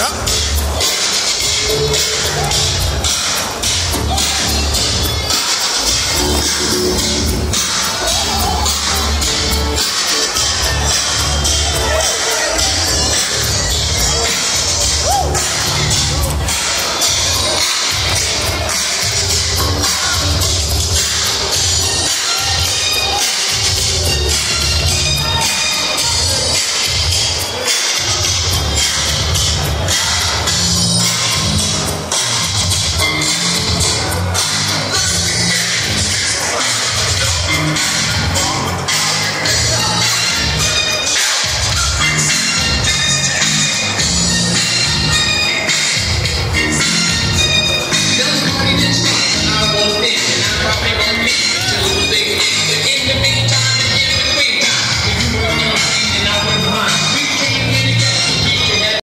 Yeah.